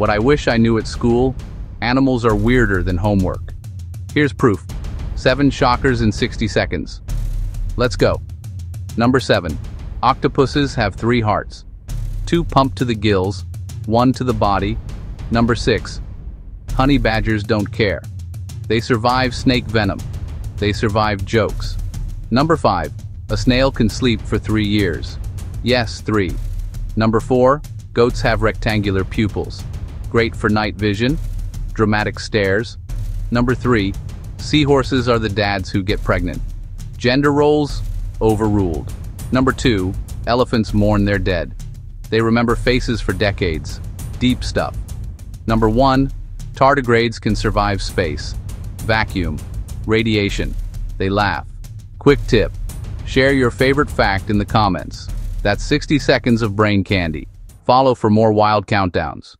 What I wish I knew at school, animals are weirder than homework. Here's proof. 7 shockers in 60 seconds. Let's go. Number 7. Octopuses have 3 hearts. 2 pump to the gills, 1 to the body. Number 6. Honey badgers don't care. They survive snake venom. They survive jokes. Number 5. A snail can sleep for 3 years. Yes, 3. Number 4. Goats have rectangular pupils. Great for night vision. Dramatic stares. Number 3. Seahorses are the dads who get pregnant. Gender roles? Overruled. Number 2. Elephants mourn their dead. They remember faces for decades. Deep stuff. Number 1. Tardigrades can survive space. Vacuum. Radiation. They laugh. Quick tip. Share your favorite fact in the comments. That's 60 seconds of brain candy. Follow for more wild countdowns.